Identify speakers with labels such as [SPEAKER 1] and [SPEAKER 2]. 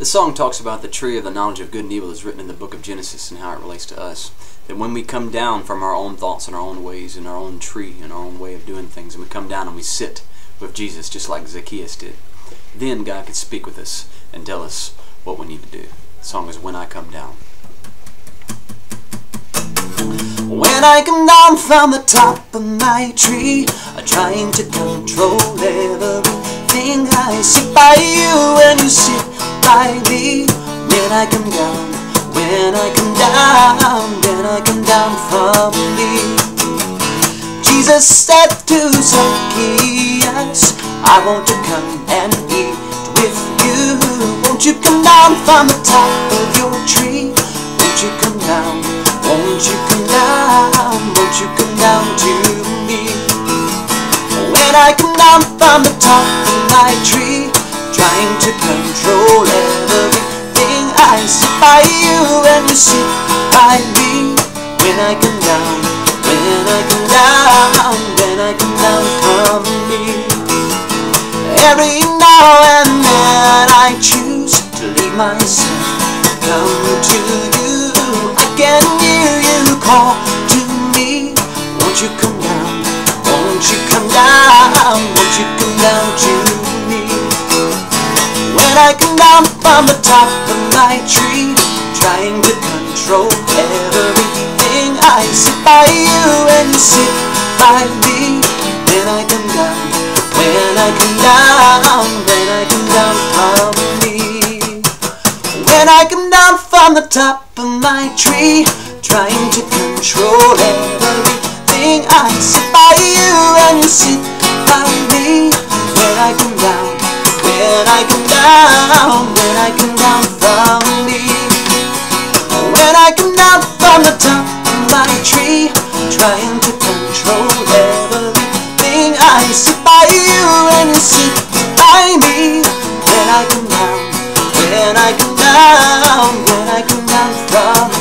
[SPEAKER 1] The song talks about the tree of the knowledge of good and evil is written in the book of Genesis and how it relates to us. That when we come down from our own thoughts and our own ways and our own tree and our own way of doing things, and we come down and we sit with Jesus just like Zacchaeus did, then God could speak with us and tell us what we need to do. The song is When I Come Down.
[SPEAKER 2] When I come down from the top of my tree, trying to control everything I sit by you and you sit by me. When I come down, when I come down, when I come down from me. Jesus said to Zacchaeus, I want to come and eat with you. Won't you come down from the top of your tree? Won't you come down? Won't you come down? Won't you come down to me? When I come down from the top of my tree, trying to control sit by me. When I come down, when I come down, when I come down from me. Every now and then I choose to leave myself, come to you. I can hear you call to me. Won't you come down? Won't you come down? Won't you come down to me? When I come down from the top of my tree, trying to control everything, I sit by you and you sit by me. When I come down, when I come down, when I come down from me. When I come down from the top of my tree, trying to control everything, I sit by you and you sit by me. When I come down, when I come down, when I come down when